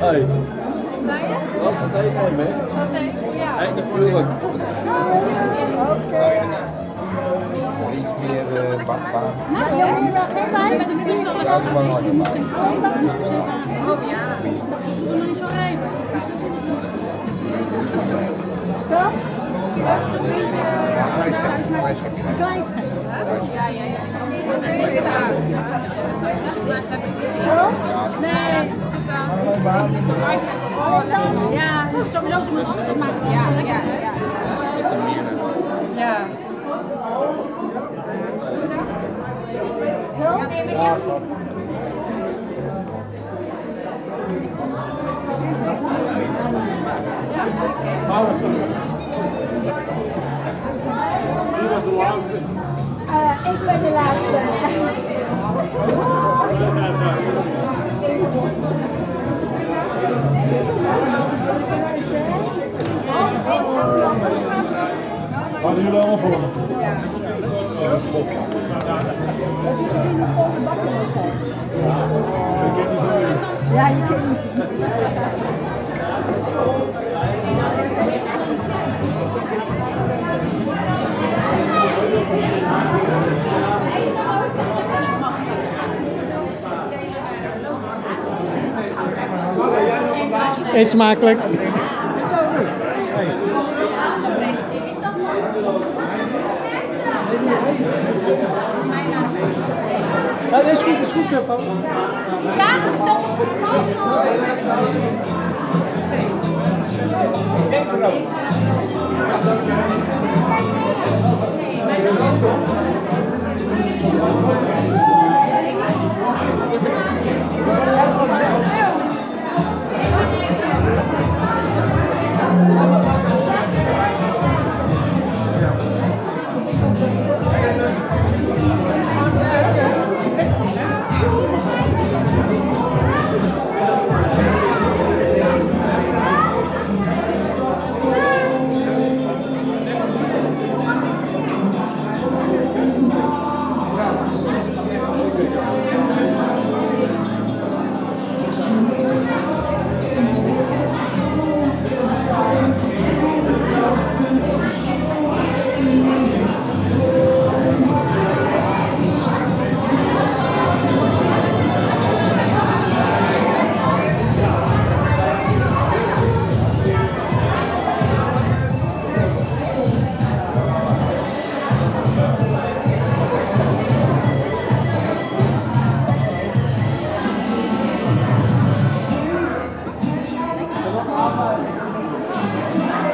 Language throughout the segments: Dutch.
Hoi. Zei je? Wat gaat hij nemen? Saté? Ja. Kijk, natuurlijk. Iets meer uh, bakbaan. Nou, ja. Met een Ja, gewoon harder Oh ja. Dat is nog niet zo rijden. Ja, kruiskap. Kruiskap. Ja, ja, ja. Nee. Ja, sowieso ze moet alles opmaken. Ja, ja, ja. Ja. Wie was de laatste? Eh, ik ben de laatste. Jullie allemaal voor? Ja, je kent Eet smakelijk. Ja, dat is goed, dat is goed, Papa. Ja, goed. Kijk Nossa.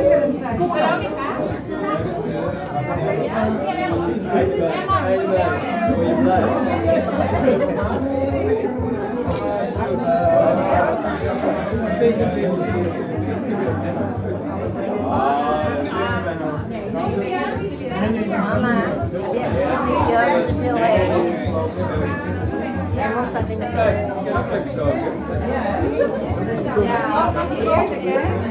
Kijk, die moet ik, eh, Word je blij? Mama, ja, dat is heel erg. Ja, Ron staat in de film. Ik kan ook lekker koken. Ja, heerlijk hè?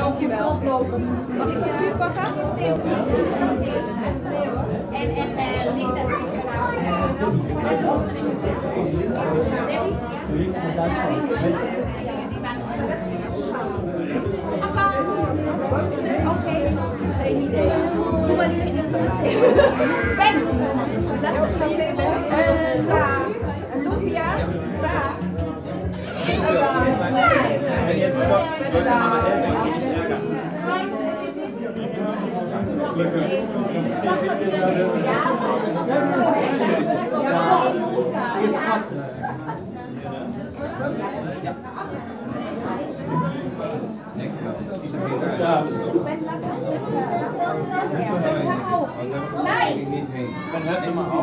Dankjewel. Mag ik de zuur pakken? En, en eh, Linda. Is het oké? Geen idee. Doe maar Een raar. Een lumpia. Een nicht